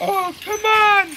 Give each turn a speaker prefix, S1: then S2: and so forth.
S1: Oh, come on.